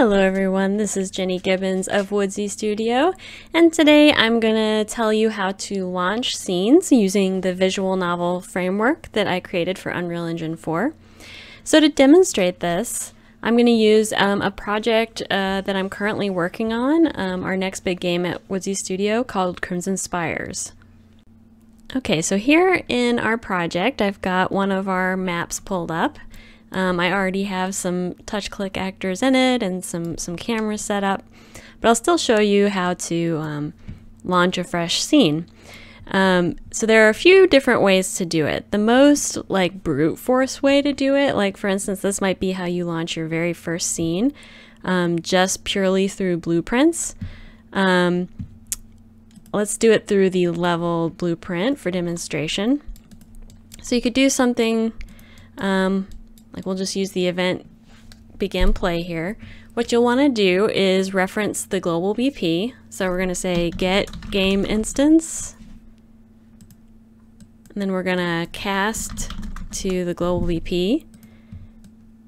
Hello everyone, this is Jenny Gibbons of Woodsy Studio, and today I'm going to tell you how to launch scenes using the visual novel framework that I created for Unreal Engine 4. So to demonstrate this, I'm going to use um, a project uh, that I'm currently working on, um, our next big game at Woodsy Studio called Crimson Spires. Okay, so here in our project, I've got one of our maps pulled up. Um, I already have some touch click actors in it and some, some cameras set up, but I'll still show you how to um, launch a fresh scene. Um, so there are a few different ways to do it. The most like brute force way to do it, like for instance, this might be how you launch your very first scene, um, just purely through blueprints. Um, let's do it through the level blueprint for demonstration. So you could do something um, like we'll just use the event begin play here. What you'll want to do is reference the global BP. So we're going to say get game instance. And then we're going to cast to the global BP.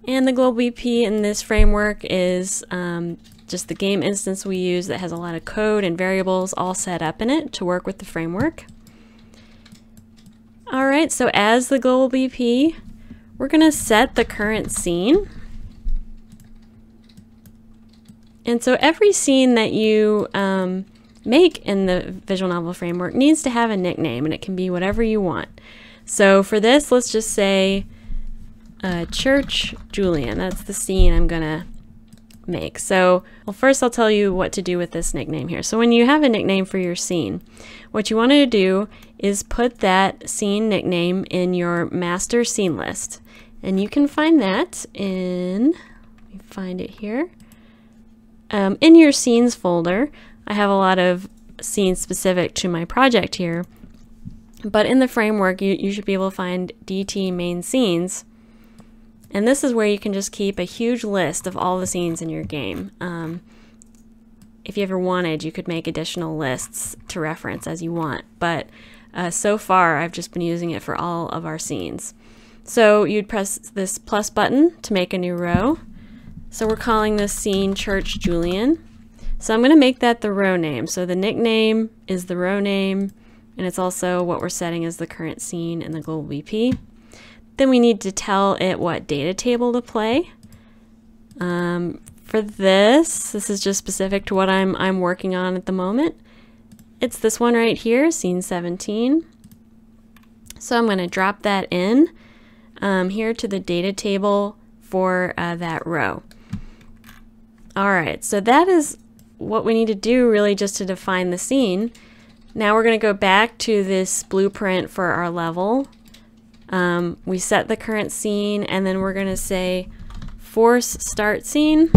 And the global BP in this framework is um, just the game instance we use that has a lot of code and variables all set up in it to work with the framework. Alright, so as the global BP, we're going to set the current scene. And so every scene that you um, make in the visual novel framework needs to have a nickname and it can be whatever you want. So for this, let's just say uh, Church Julian. That's the scene I'm going to make. So, well, first I'll tell you what to do with this nickname here. So when you have a nickname for your scene, what you want to do is put that scene nickname in your master scene list. And you can find that in, let me find it here, um, in your scenes folder. I have a lot of scenes specific to my project here. But in the framework, you, you should be able to find DT main scenes. And this is where you can just keep a huge list of all the scenes in your game. Um, if you ever wanted, you could make additional lists to reference as you want. But uh, so far, I've just been using it for all of our scenes. So you'd press this plus button to make a new row. So we're calling this scene Church Julian. So I'm going to make that the row name. So the nickname is the row name, and it's also what we're setting as the current scene in the global BP. Then we need to tell it what data table to play. Um, for this, this is just specific to what I'm, I'm working on at the moment. It's this one right here, scene 17. So I'm going to drop that in um, here to the data table for uh, that row. All right, so that is what we need to do really just to define the scene. Now we're going to go back to this blueprint for our level. Um, we set the current scene and then we're going to say force start scene.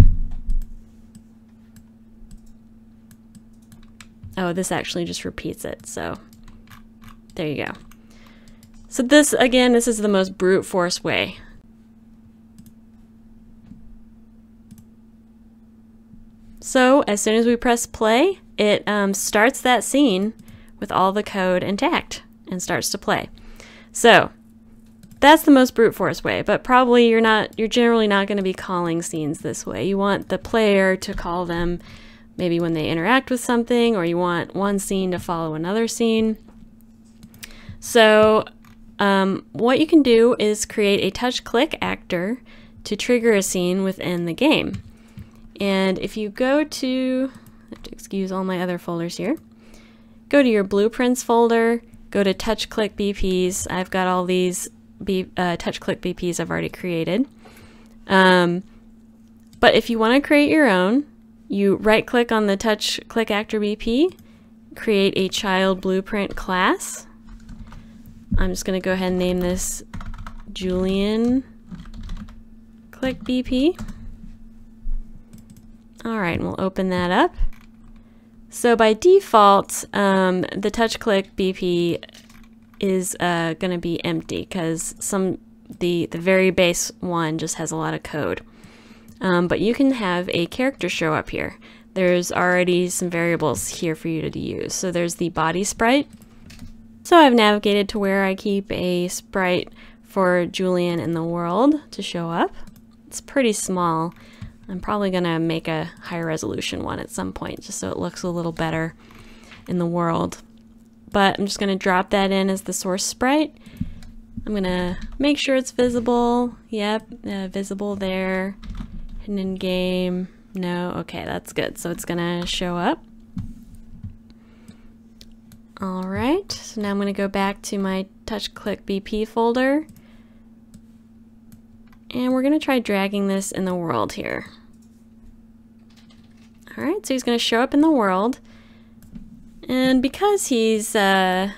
Oh, this actually just repeats it, so there you go. So this, again, this is the most brute force way. So as soon as we press play, it um, starts that scene with all the code intact and starts to play. So that's the most brute force way, but probably you're not, you're generally not going to be calling scenes this way. You want the player to call them maybe when they interact with something, or you want one scene to follow another scene. So um, what you can do is create a touch click actor to trigger a scene within the game. And if you go to, to excuse all my other folders here, go to your blueprints folder, go to touch click BPs. I've got all these B, uh, touch click BPs I've already created. Um, but if you want to create your own, you right click on the touch click actor BP, create a child blueprint class, I'm just going to go ahead and name this Julian click BP. All right, and we'll open that up. So by default, um, the touch click BP is uh, going to be empty because some the the very base one just has a lot of code. Um, but you can have a character show up here. There's already some variables here for you to use. So there's the body sprite, so I've navigated to where I keep a sprite for Julian in the world to show up. It's pretty small. I'm probably going to make a higher resolution one at some point just so it looks a little better in the world. But I'm just going to drop that in as the source sprite. I'm going to make sure it's visible. Yep, uh, visible there. Hidden in game. No, okay, that's good. So it's going to show up. All right, so now I'm going to go back to my touch click BP folder. And we're going to try dragging this in the world here. All right, so he's going to show up in the world. And because he's uh,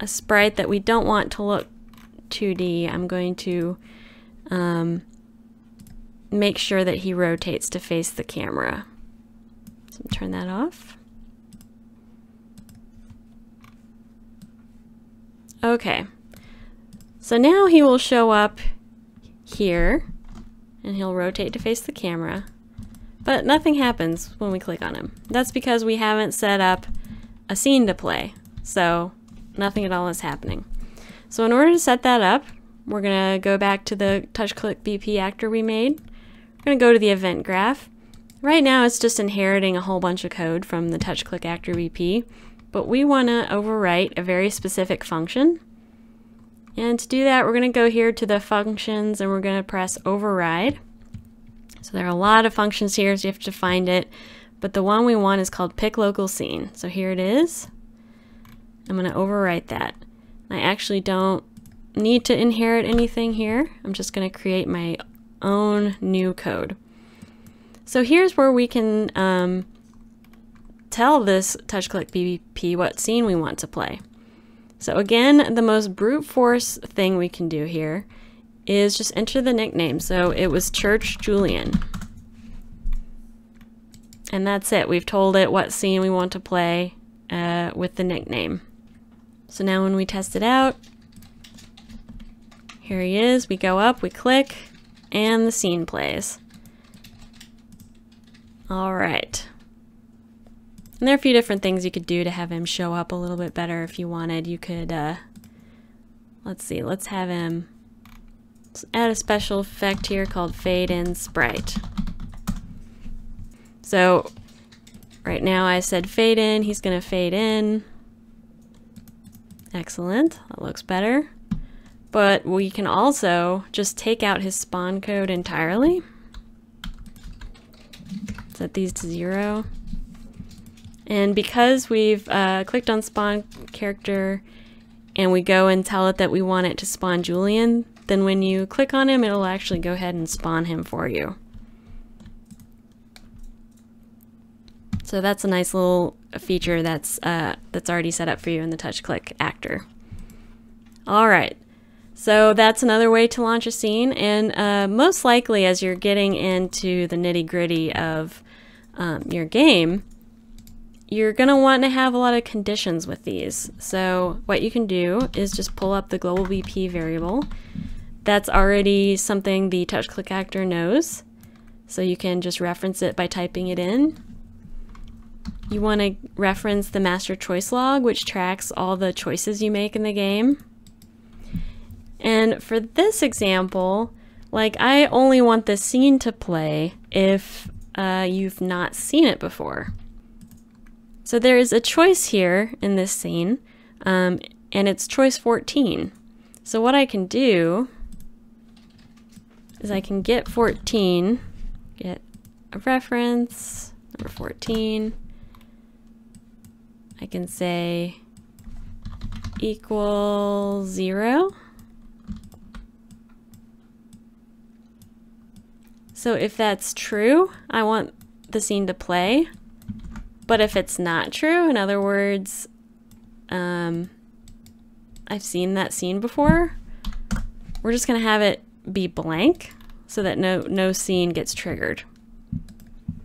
a sprite that we don't want to look 2D, I'm going to um, make sure that he rotates to face the camera. So turn that off. Okay. So now he will show up here and he'll rotate to face the camera. But nothing happens when we click on him. That's because we haven't set up a scene to play. So nothing at all is happening. So in order to set that up, we're going to go back to the touch click BP actor we made. We're going to go to the event graph. Right now it's just inheriting a whole bunch of code from the touch click actor BP, but we want to overwrite a very specific function. And to do that, we're going to go here to the functions and we're going to press override. So there are a lot of functions here, so you have to find it. But the one we want is called pick local scene. So here it is. I'm going to overwrite that. I actually don't need to inherit anything here. I'm just going to create my own new code. So here's where we can um, tell this touch click BBP what scene we want to play. So again, the most brute force thing we can do here is just enter the nickname. So it was Church Julian. And that's it. We've told it what scene we want to play uh, with the nickname. So now when we test it out, here he is. We go up, we click, and the scene plays. All right. And there are a few different things you could do to have him show up a little bit better if you wanted. You could, uh, let's see, let's have him add a special effect here called Fade In Sprite. So right now I said fade in, he's going to fade in. Excellent, that looks better. But we can also just take out his spawn code entirely. Set these to zero. And because we've uh, clicked on spawn character and we go and tell it that we want it to spawn Julian, then when you click on him, it'll actually go ahead and spawn him for you. So that's a nice little feature that's uh, that's already set up for you in the touch click actor. All right, so that's another way to launch a scene, and uh, most likely as you're getting into the nitty gritty of um, your game, you're going to want to have a lot of conditions with these. So what you can do is just pull up the global BP variable. That's already something the touch click actor knows. So you can just reference it by typing it in. You want to reference the master choice log, which tracks all the choices you make in the game. And for this example, like I only want this scene to play if uh, you've not seen it before. So there is a choice here in this scene, um, and it's choice 14. So what I can do is I can get 14, get a reference, number 14. I can say equal zero. So if that's true, I want the scene to play. But if it's not true, in other words, um, I've seen that scene before, we're just going to have it be blank so that no, no scene gets triggered.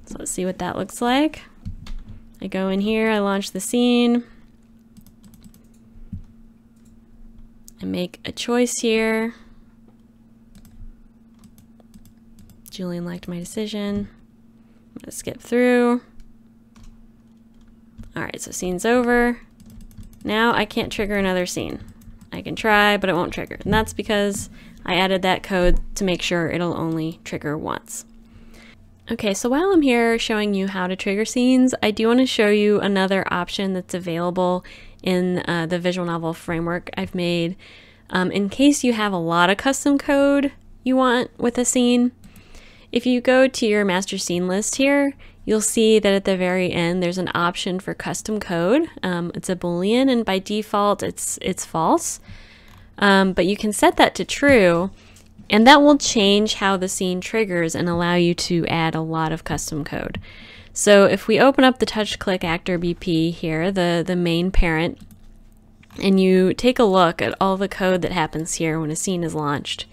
So let's see what that looks like. I go in here, I launch the scene. I make a choice here. Julian liked my decision. I'm to skip through. Alright, so scene's over. Now I can't trigger another scene. I can try, but it won't trigger. And that's because I added that code to make sure it'll only trigger once. Okay, so while I'm here showing you how to trigger scenes, I do want to show you another option that's available in uh, the Visual Novel framework I've made um, in case you have a lot of custom code you want with a scene. If you go to your master scene list here, you'll see that at the very end there's an option for custom code. Um, it's a boolean and by default it's it's false. Um, but you can set that to true and that will change how the scene triggers and allow you to add a lot of custom code. So if we open up the touch click actor BP here, the, the main parent, and you take a look at all the code that happens here when a scene is launched.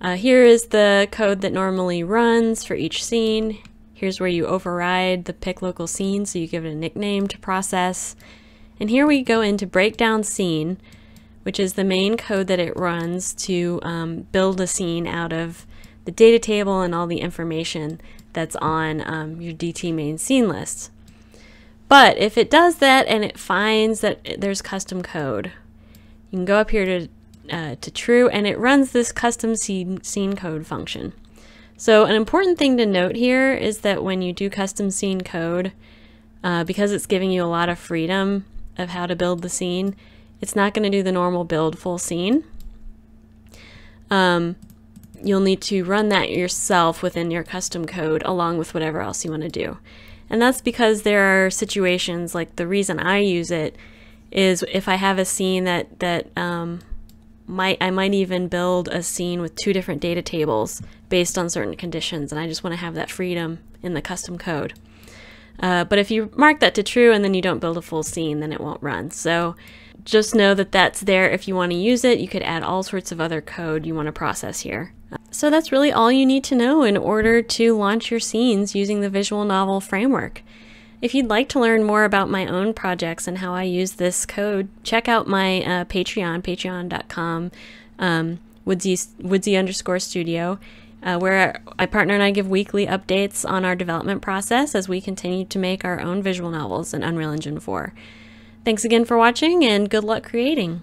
Uh, here is the code that normally runs for each scene. Here's where you override the pick local scene so you give it a nickname to process. And here we go into breakdown scene, which is the main code that it runs to um, build a scene out of the data table and all the information that's on um, your DT main scene list. But if it does that and it finds that there's custom code, you can go up here to, uh, to true and it runs this custom scene, scene code function. So an important thing to note here is that when you do custom scene code, uh, because it's giving you a lot of freedom of how to build the scene, it's not going to do the normal build full scene. Um, you'll need to run that yourself within your custom code along with whatever else you want to do. And that's because there are situations like the reason I use it is if I have a scene that that um, might I might even build a scene with two different data tables based on certain conditions, and I just want to have that freedom in the custom code. Uh, but if you mark that to true and then you don't build a full scene, then it won't run. So just know that that's there if you want to use it. You could add all sorts of other code you want to process here. So that's really all you need to know in order to launch your scenes using the visual novel framework. If you'd like to learn more about my own projects and how I use this code, check out my uh, Patreon, patreon.com, um, woodsy, woodsy underscore studio, uh, where my partner and I give weekly updates on our development process as we continue to make our own visual novels in Unreal Engine 4. Thanks again for watching and good luck creating.